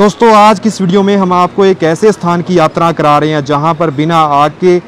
दोस्तों, आज की इस वीडियो में हम आपको एक ऐसे स्थान की यात्रा करा रहे हैं जहाँ पर बिना आग के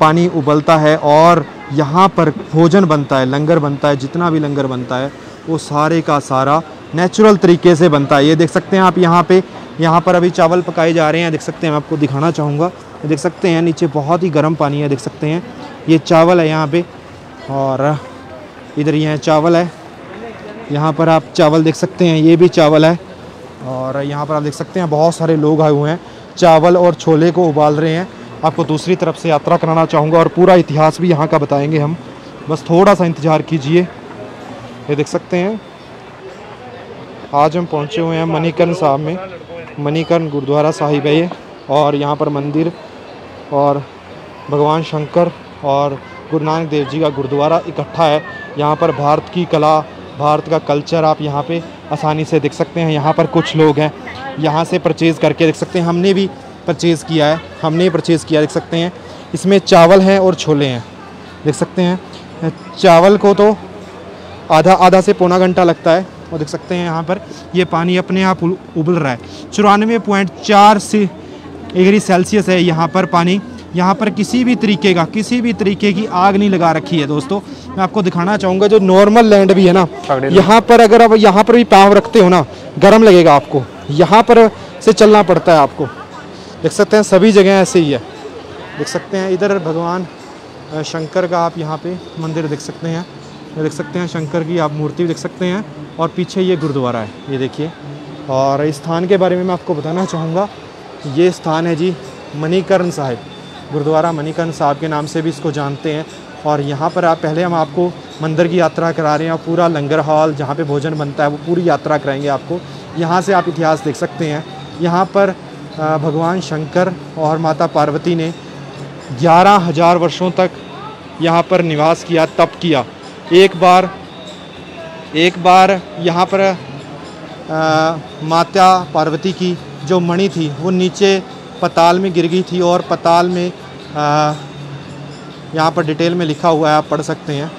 पानी उबलता है और यहाँ पर भोजन बनता है, लंगर बनता है, जितना भी लंगर बनता है, वो सारे का सारा नेचुरल तरीके से बनता है। ये देख सकते हैं आप यहाँ पे, यहाँ पर अभी चावल पकाए जा रहे हैं। देख सकते हैं, मैं आपको दिखाना चाहूँगा। देख सकते हैं, नीचे बहुत ही गर्म पानी है, देख सकते हैं। ये चावल है यहाँ पे और इधर ये चावल है। यहाँ पर आप चावल देख सकते हैं, ये भी चावल है। और यहाँ पर आप देख सकते हैं बहुत सारे लोग आए हुए हैं, चावल और छोले को उबाल रहे हैं। आपको दूसरी तरफ़ से यात्रा कराना चाहूँगा और पूरा इतिहास भी यहाँ का बताएँगे हम। बस थोड़ा सा इंतज़ार कीजिए। ये देख सकते हैं। आज हम पहुँचे हुए हैं मणिकर्ण साहब में। मणिकर्ण गुरुद्वारा साहिब है ये। और यहाँ पर मंदिर और भगवान शंकर और गुरु नानक देव जी का गुरुद्वारा इकट्ठा है। यहाँ पर भारत की कला भारत का कल्चर आप यहाँ पे आसानी से देख सकते हैं। यहाँ पर कुछ लोग हैं। यहाँ से परचेज़ करके देख सकते हैं। हमने भी परचेज़ किया है। हमने परचेज़ किया देख सकते हैं। इसमें चावल हैं और छोले हैं। देख सकते हैं। चावल को तो आधा आधा से पौना घंटा लगता है। और देख सकते हैं यहाँ पर ये पानी अपने आप उबल रहा है। चौरानवे पॉइंट चार से डिग्री सेल्सियस है यहाँ पर पानी। यहाँ पर किसी भी तरीके का किसी भी तरीके की आग नहीं लगा रखी है दोस्तों। मैं आपको दिखाना चाहूँगा जो नॉर्मल लैंड भी है ना यहाँ पर अगर आप यहाँ पर भी पाव रखते हो ना गर्म लगेगा आपको। यहाँ पर से चलना पड़ता है आपको। देख सकते हैं सभी जगह ऐसे ही है। देख सकते हैं इधर भगवान शंकर का आप यहाँ पे मंदिर देख सकते हैं। देख सकते हैं शंकर की आप मूर्ति भी देख सकते हैं। और पीछे ये गुरुद्वारा है ये देखिए। और इस स्थान के बारे में मैं आपको बताना चाहूँगा ये स्थान है जी मणिकर्ण साहिब। गुरुद्वारा मणिकर्ण साहब के नाम से भी इसको जानते हैं। और यहाँ पर आप पहले हम आपको मंदिर की यात्रा करा रहे हैं और पूरा लंगर हॉल जहाँ पे भोजन बनता है वो पूरी यात्रा कराएँगे आपको। यहाँ से आप इतिहास देख सकते हैं। यहाँ पर भगवान शंकर और माता पार्वती ने ग्यारह हज़ार वर्षों तक यहाँ पर निवास किया तप किया। एक बार एक बार यहाँ पर आ, माता पार्वती की जो मणि थी वो नीचे पताल में गिर गई थी और पताल में यहाँ पर डिटेल में लिखा हुआ है आप पढ़ सकते हैं।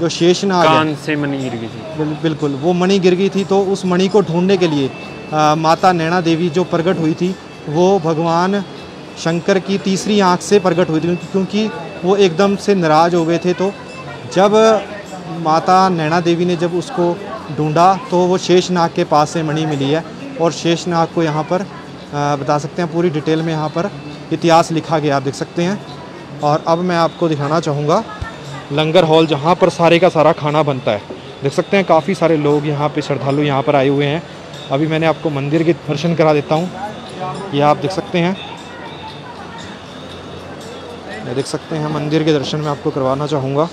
जो शेषनाग कान से मणि गिर गई थी। बिल, बिल्कुल वो मणि गिर गई थी तो उस मणि को ढूँढने के लिए आ, माता नैना देवी जो प्रकट हुई थी वो भगवान शंकर की तीसरी आँख से प्रकट हुई थी क्योंकि वो एकदम से नाराज़ हो गए थे तो जब माता नैना देवी ने जब उसको ढूंढा तो वो शेषनाग के पास से मणि मिली है और शेषनाग को यहाँ पर बता सकते हैं पूरी डिटेल में यहाँ पर इतिहास लिखा गया, आप देख सकते हैं। और अब मैं आपको दिखाना चाहूँगा लंगर हॉल, जहाँ पर सारे का सारा खाना बनता है। देख सकते हैं काफ़ी सारे लोग यहाँ पे श्रद्धालु यहाँ पर आए हुए हैं। अभी मैंने आपको मंदिर के दर्शन करा देता हूँ। ये आप देख सकते हैं। ये देख सकते हैं मंदिर के दर्शन मैं आपको करवाना चाहूँगा।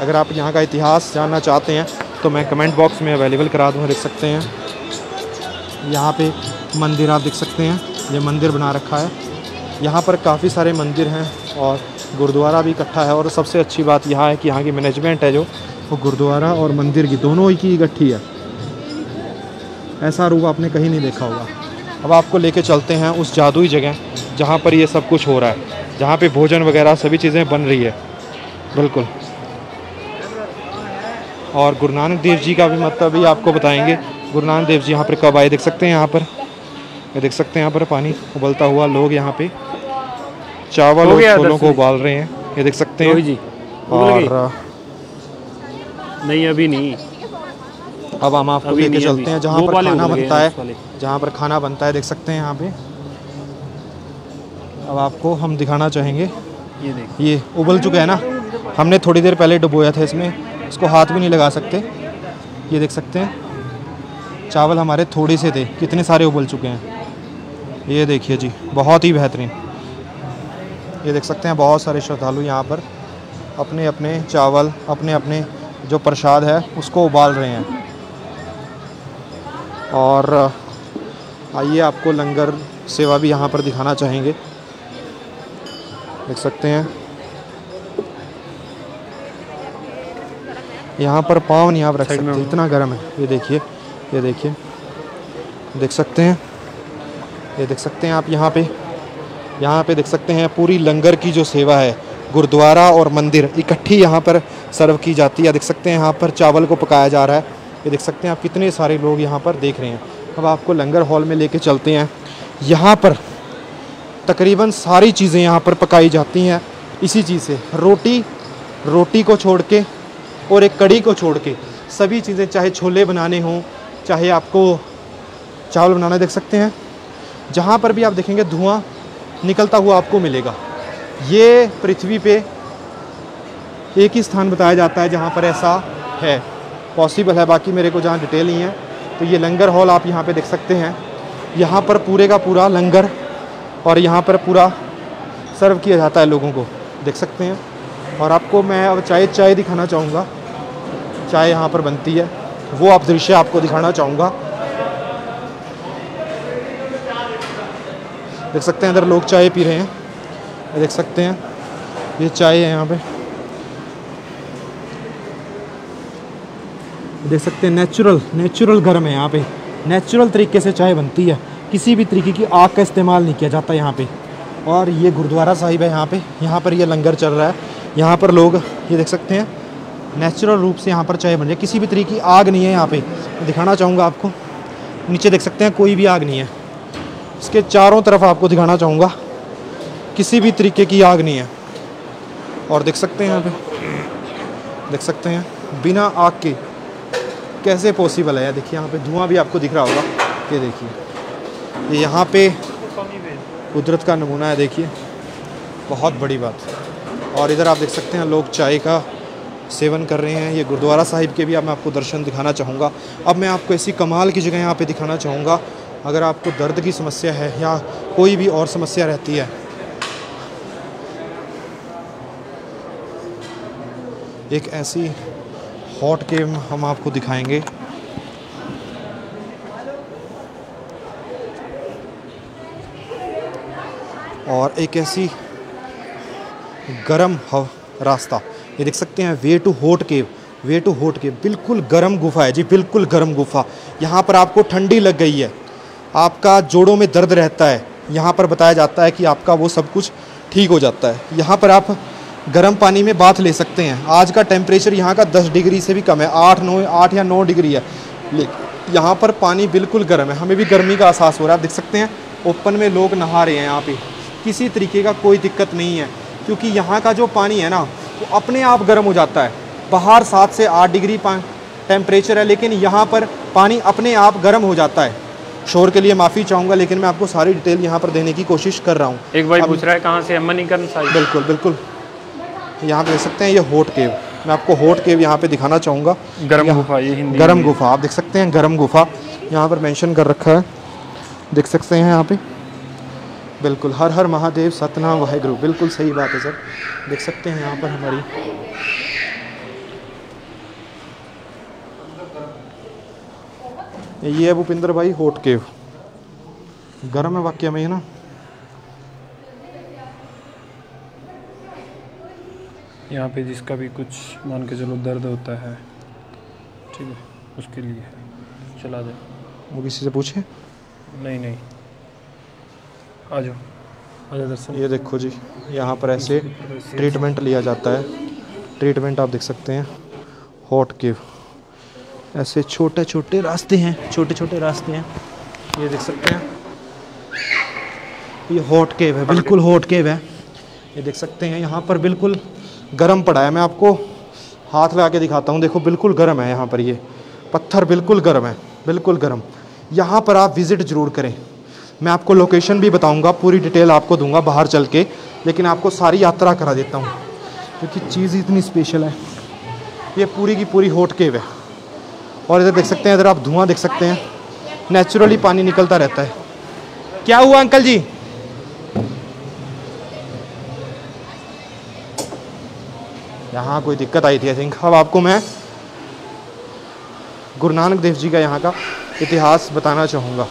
अगर आप यहाँ का इतिहास जानना चाहते हैं तो मैं कमेंट बॉक्स में अवेलेबल करा दूँगा देख सकते हैं। यहाँ पे मंदिर आप देख सकते हैं, ये मंदिर बना रखा है। यहाँ पर काफ़ी सारे मंदिर हैं और गुरुद्वारा भी इकट्ठा है और सबसे अच्छी बात यहाँ है कि यहाँ की मैनेजमेंट है जो, वो गुरुद्वारा और मंदिर की दोनों ही की इकट्ठी है। ऐसा रूप आपने कहीं नहीं देखा होगा। अब आपको लेके चलते हैं उस जादुई जगह जहाँ पर ये सब कुछ हो रहा है, जहाँ पे भोजन वगैरह सभी चीज़ें बन रही है। बिल्कुल। और गुरु नानक देव जी का भी मतलब भी आपको बताएँगे गुरु नानक देव जी यहाँ पर कब आए देख सकते हैं यहाँ पर? ये देख सकते हैं यहाँ पर पानी उबलता हुआ लोग यहाँ पे चावल और छोलों को उबाल रहे हैं। ये देख सकते हैं। जी और नहीं अभी नहीं। अब हम आपको लेके चलते हैं जहाँ पर खाना बनता है जहाँ पर खाना बनता है देख सकते हैं यहाँ पे। अब आपको हम दिखाना चाहेंगे। ये देख। ये उबल चुका है ना? हमने थोड़ी देर पहले डुबोया था इसमें। इसको हाथ भी नहीं लगा सकते। ये देख सकते हैं। चावल हमारे थोड़े से थे कितने सारे उबल चुके हैं। ये देखिए जी बहुत ही बेहतरीन। ये देख सकते हैं बहुत सारे श्रद्धालु यहाँ पर अपने अपने चावल अपने अपने जो प्रसाद है उसको उबाल रहे हैं। और आइए आपको लंगर सेवा भी यहाँ पर दिखाना चाहेंगे। देख सकते हैं। यहाँ पर पाँव नहीं आप रख सकते इतना गर्म है। ये देखिए। ये देखिए। देख सकते हैं। ये देख सकते हैं आप यहाँ पे। यहाँ पे देख सकते हैं पूरी लंगर की जो सेवा है। गुरुद्वारा और मंदिर इकट्ठी यहाँ पर सर्व की जाती है। देख सकते हैं यहाँ पर चावल को पकाया जा रहा है। ये देख सकते हैं आप कितने सारे लोग यहाँ पर देख रहे हैं। अब आपको लंगर हॉल में लेके चलते हैं। यहाँ पर तकरीबन सारी चीज़ें यहाँ पर पकाई जाती हैं। इसी चीज़ से रोटी रोटी को छोड़ के और एक कड़ी को छोड़ के सभी चीज़ें, चाहे छोले बनाने हों चाहे आपको चावल बनाना देख सकते हैं। जहाँ पर भी आप देखेंगे, धुआँ निकलता हुआ आपको मिलेगा। ये पृथ्वी पे एक ही स्थान बताया जाता है जहाँ पर ऐसा है। पॉसिबल है, बाकी मेरे को जहाँ डिटेल नहीं है। तो ये लंगर हॉल आप यहाँ पे देख सकते हैं। यहाँ पर पूरे का पूरा लंगर और यहाँ पर पूरा सर्व किया जाता है लोगों को। देख सकते हैं। और आपको मैं अब चाय चाय दिखाना चाहूँगा। चाय यहाँ पर बनती है। वो आप दृश्य आपको दिखाना चाहूँगा। देख सकते हैं, इधर लोग चाय पी रहे हैं। देख सकते हैं, ये चाय है यहाँ पे। देख सकते हैं नेचुरल नेचुरल गर्म है यहाँ पे। नेचुरल तरीके से चाय बनती है। किसी भी तरीके की आग का इस्तेमाल नहीं किया जाता यहाँ पे। और ये गुरुद्वारा साहिब है यहाँ पे। यहाँ पर ये लंगर चल रहा है। यहाँ पर लोग, ये देख सकते हैं नेचुरल रूप से यहाँ पर चाय बन रही किसी भी तरीके की आग नहीं है यहाँ पे। दिखाना चाहूँगा आपको। नीचे देख सकते हैं, कोई भी आग नहीं है। इसके चारों तरफ़ आपको दिखाना चाहूँगा, किसी भी तरीके की आग नहीं है। और देख सकते हैं यहाँ पे। देख सकते हैं, बिना आग के कैसे पॉसिबल है? देखिए यहाँ पे धुआँ भी आपको दिख रहा होगा। ये देखिए। ये यहाँ पे कुदरत का नमूना है, देखिए। बहुत बड़ी बात। और इधर आप देख सकते हैं, लोग चाय का सेवन कर रहे हैं। ये गुरुद्वारा साहिब के भी अब मैं आपको दर्शन दिखाना चाहूँगा। अब मैं आपको ऐसी कमाल की जगह यहाँ पे दिखाना चाहूँगा। अगर आपको दर्द की समस्या है या कोई भी और समस्या रहती है। एक ऐसी हॉट केव हम आपको दिखाएँगे। और एक ऐसी गरम हव रास्ता। ये देख सकते हैं way to hot cave way to hot cave बिल्कुल गर्म गुफा है जी, बिल्कुल गर्म गुफा। यहाँ पर आपको ठंडी लग गई है, आपका जोड़ों में दर्द रहता है। यहाँ पर बताया जाता है कि आपका वो सब कुछ ठीक हो जाता है। यहाँ पर आप गर्म पानी में बाथ ले सकते हैं। आज का टेम्परेचर यहाँ का 10 डिग्री से भी कम है, आठ, नौ, आठ या नौ डिग्री है। लेकिन यहाँ पर पानी बिल्कुल गर्म है। हमें भी गर्मी का एहसास हो रहा है। आप देख सकते हैं, ओपन में लोग नहा रहे हैं यहाँ पे। किसी तरीके का कोई दिक्कत नहीं है, क्योंकि यहाँ का जो पानी है ना वो अपने आप गर्म हो जाता है। बाहर सात से आठ डिग्री टेम्परेचर है लेकिन यहाँ पर पानी अपने आप गर्म हो जाता है। शोर के लिए माफ़ी चाहूँगा लेकिन मैं आपको सारी डिटेल यहाँ पर देने की कोशिश कर रहा हूँ। एक भाई पूछ रहा है कहाँ से मणिकर्ण साहिब बिल्कुल बिल्कुल। यहाँ पे देख सकते हैं ये होट केव मैं आपको होट केव यहाँ पे दिखाना चाहूँगा। गर्म गुफा ये हिंदी गर्म गुफा आप देख सकते हैं गर्म गुफा। यहाँ पर मेंशन कर रखा है। देख सकते हैं यहाँ पे। बिल्कुल हर हर महादेव सतनाम वाहेगुरु बिल्कुल सही बात है सर। देख सकते हैं यहाँ पर हमारी। ये है भूपिंदर भाई होट केव। गर्म है वाक्य में ना। यहाँ पे जिसका भी कुछ मान के चलो दर्द होता है ठीक है उसके लिए है। चला दे। वो किसी से पूछे? नहीं नहीं। आ जाओ। दर्शन। ये देखो जी, यहाँ पर ऐसे ट्रीटमेंट लिया जाता है। ट्रीटमेंट आप देख सकते हैं। हॉट केव ऐसे छोटे छोटे रास्ते हैं छोटे छोटे रास्ते हैं। ये देख सकते हैं। ये हॉट केव है, बिल्कुल हॉट केव है। ये देख सकते हैं, यहाँ पर बिल्कुल गर्म पड़ा है। मैं आपको हाथ लगा के दिखाता हूँ। देखो, बिल्कुल गर्म है यहाँ पर ये। पत्थर बिल्कुल गर्म है, बिल्कुल गर्म। यहाँ पर आप विज़िट ज़रूर करें। मैं आपको लोकेशन भी बताऊँगा, पूरी डिटेल आपको दूँगा बाहर चल के, लेकिन आपको सारी यात्रा करा देता हूँ, क्योंकि चीज़ इतनी स्पेशल है। ये पूरी की पूरी होट केव है। और इधर देख सकते हैं, इधर आप धुआँ देख सकते हैं नेचुरली पानी निकलता रहता है। क्या हुआ, अंकल जी? यहाँ कोई दिक्कत आई थी आई थिंक अब आपको मैं गुरु नानक देव जी का यहाँ का इतिहास बताना चाहूँगा।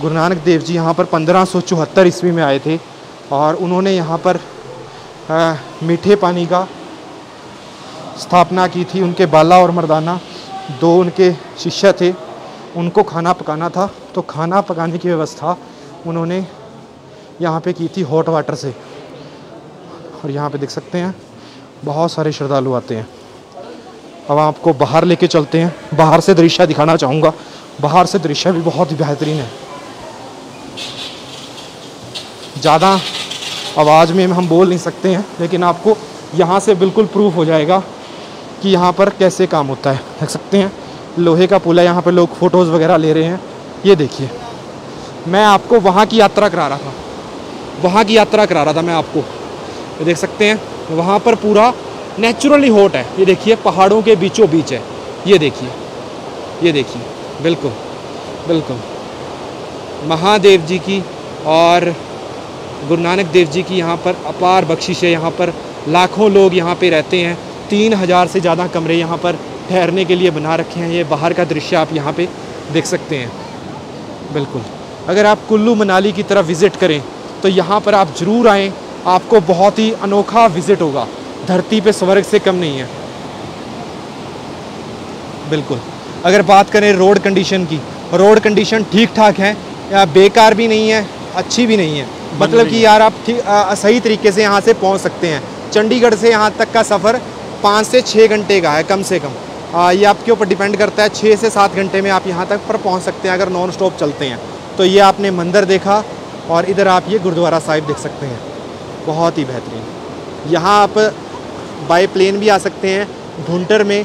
गुरु नानक देव जी यहाँ पर पंद्रह सौ चौहत्तर ईस्वी में आए थे और उन्होंने यहाँ पर आ, मीठे पानी का स्थापना की थी। उनके बाला और मर्दाना दो उनके शिष्य थे। उनको खाना पकाना था। तो खाना पकाने की व्यवस्था उन्होंने यहाँ पे की थी हॉट वाटर से। और यहाँ पे देख सकते हैं बहुत सारे श्रद्धालु आते हैं। अब आपको बाहर लेके चलते हैं। बाहर से दृश्य दिखाना चाहूँगा। बाहर से दृश्य भी बहुत ही बेहतरीन है। ज़्यादा आवाज़ में हम बोल नहीं सकते हैं, लेकिन आपको यहाँ से बिल्कुल प्रूफ हो जाएगा कि यहाँ पर कैसे काम होता है। देख सकते हैं, लोहे का पुल है, यहाँ पर लोग फ़ोटोज़ वगैरह ले रहे हैं। ये देखिए, मैं आपको वहाँ की यात्रा करा रहा था। वहाँ की यात्रा करा रहा था मैं आपको। ये देख सकते हैं, वहाँ पर पूरा नेचुरली हॉट है। ये देखिए, पहाड़ों के बीचों बीच है। ये देखिए ये देखिए, बिल्कुल बिल्कुल। महादेव जी की और गुरु नानक देव जी की यहाँ पर अपार बख्शिश है। यहाँ पर लाखों लोग यहाँ पे रहते हैं। तीन हज़ार से ज़्यादा कमरे यहाँ पर ठहरने के लिए बना रखे हैं। ये बाहर का दृश्य आप यहाँ पे देख सकते हैं। बिल्कुल। अगर आप कुल्लू मनाली की तरफ़ विज़िट करें तो यहाँ पर आप ज़रूर आएँ। आपको बहुत ही अनोखा विज़िट होगा। धरती पे स्वर्ग से कम नहीं है। बिल्कुल। अगर बात करें रोड कंडीशन की, रोड कंडीशन ठीक ठाक है बेकार भी नहीं है, अच्छी भी नहीं है। मतलब कि यार आप ठीक सही तरीके से यहाँ से पहुँच सकते हैं। चंडीगढ़ से यहाँ तक का सफ़र पाँच से छः घंटे का है कम से कम। आ, ये आपके ऊपर डिपेंड करता है छः से सात घंटे में आप यहाँ तक पर पहुँच सकते हैं अगर नॉन स्टॉप चलते हैं। तो ये आपने मंदिर देखा और इधर आप ये गुरुद्वारा साहिब देख सकते हैं। बहुत ही बेहतरीन। यहाँ आप बाई प्लेन भी आ सकते हैं भुंटर में।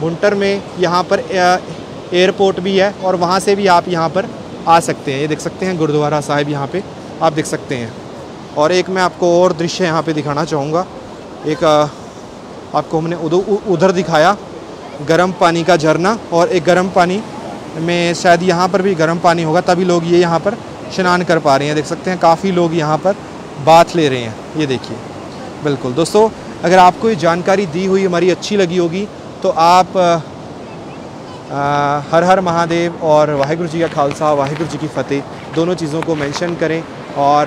भुंटर में यहाँ पर एयरपोर्ट भी है और वहाँ से भी आप यहाँ पर आ सकते हैं। ये देख सकते हैं गुरुद्वारा साहिब यहाँ पे। आप देख सकते हैं। और एक मैं आपको और दृश्य यहाँ पे दिखाना चाहूँगा। एक आपको हमने उधर दिखाया, गर्म पानी का झरना। और एक गर्म पानी में शायद यहाँ पर भी गर्म पानी होगा, तभी लोग ये यहाँ पर स्नान कर पा रहे हैं। देख सकते हैं, काफ़ी लोग यहाँ पर बाथ ले रहे हैं। ये देखिए। बिल्कुल। दोस्तों, अगर आपको ये जानकारी दी हुई हमारी अच्छी लगी होगी तो आप हर हर महादेव और वाहिगुरु जी का खालसा, वाहिगुरु जी की फ़तेह, दोनों चीज़ों को मेंशन करें। और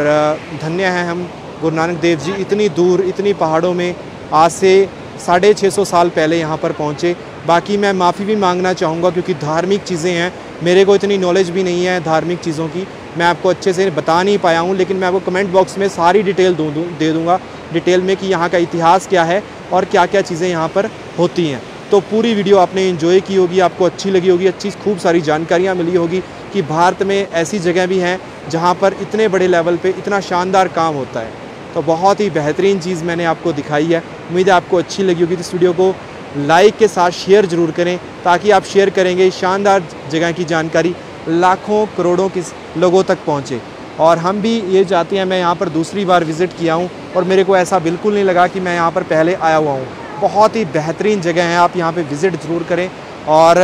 धन्य हैं हम गुरु नानक देव जी, इतनी दूर, इतनी पहाड़ों में, आज से साढ़े छः सौ साल पहले यहाँ पर पहुँचे। बाकी मैं माफ़ी भी मांगना चाहूँगा क्योंकि धार्मिक चीज़ें हैं, मेरे को इतनी नॉलेज भी नहीं है धार्मिक चीज़ों की। मैं आपको अच्छे से बता नहीं पाया हूँ, लेकिन मैं आपको कमेंट बॉक्स में सारी डिटेल दूँ, दे दूँगा डिटेल में कि यहाँ का इतिहास क्या है और क्या क्या चीज़ें यहाँ पर होती हैं। तो पूरी वीडियो आपने इन्जॉय की होगी, आपको अच्छी लगी होगी, अच्छी, खूब सारी जानकारियाँ मिली होगी कि भारत में ऐसी जगह भी हैं जहाँ पर इतने बड़े लेवल पर इतना शानदार काम होता है। तो बहुत ही बेहतरीन चीज़ मैंने आपको दिखाई है। उम्मीद है आपको अच्छी लगी होगी तो इस वीडियो को। लाइक के साथ शेयर ज़रूर करें ताकि आप शेयर करेंगे शानदार जगह की जानकारी लाखों करोड़ों के लोगों तक पहुँचे। और हम भी ये चाहते हैं, मैं यहाँ पर दूसरी बार विज़िट किया हूँ और मेरे को ऐसा बिल्कुल नहीं लगा कि मैं यहाँ पर पहले आया हुआ हूँ। बहुत ही बेहतरीन जगह है, आप यहाँ पे विज़िट ज़रूर करें। और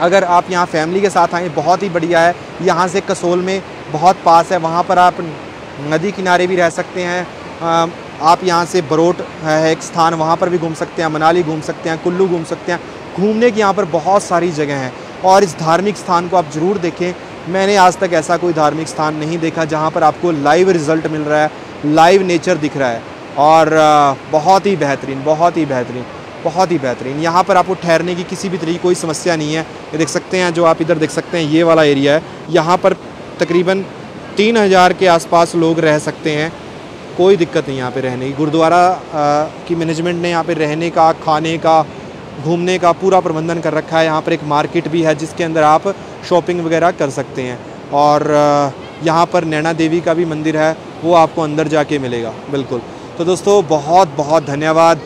अगर आप यहाँ फैमिली के साथ आएँ, बहुत ही बढ़िया है। यहाँ से कसोल में बहुत पास है, वहाँ पर आप नदी किनारे भी रह सकते हैं। आप यहाँ से बरोट है, एक स्थान, वहाँ पर भी घूम सकते हैं, मनाली घूम सकते हैं, कुल्लू घूम सकते हैं। घूमने की यहाँ पर बहुत सारी जगह हैं। और इस धार्मिक स्थान को आप ज़रूर देखें। मैंने आज तक ऐसा कोई धार्मिक स्थान नहीं देखा जहाँ पर आपको लाइव रिज़ल्ट मिल रहा है लाइव नेचर दिख रहा है। और बहुत ही बेहतरीन, बहुत ही बेहतरीन, बहुत ही बेहतरीन। यहाँ पर आपको ठहरने की किसी भी तरीके कोई समस्या नहीं है। ये देख सकते हैं, जो आप इधर देख सकते हैं, ये वाला एरिया है। यहाँ पर तकरीबन तीन हज़ार के आसपास लोग रह सकते हैं। कोई दिक्कत नहीं यहाँ पे रहने की। गुरुद्वारा की मैनेजमेंट ने यहाँ पे रहने का, खाने का, घूमने का पूरा प्रबंधन कर रखा है। यहाँ पर एक मार्केट भी है, जिसके अंदर आप शॉपिंग वगैरह कर सकते हैं। और यहाँ पर नैना देवी का भी मंदिर है, वो आपको अंदर जाके मिलेगा, बिल्कुल। तो दोस्तों बहुत बहुत धन्यवाद।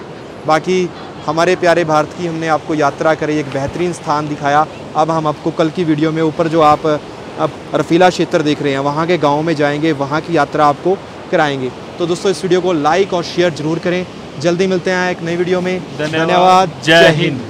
बाकी हमारे प्यारे भारत की हमने आपको यात्रा करी एक बेहतरीन स्थान दिखाया। अब हम आपको कल की वीडियो में ऊपर जो आप अब रफीला क्षेत्र देख रहे हैं वहाँ के गाँव में जाएँगे वहाँ की यात्रा आपको कराएँगे। तो दोस्तों इस वीडियो को लाइक और शेयर ज़रूर करें। जल्दी मिलते हैं एक नई वीडियो में। धन्यवाद। जय हिंद।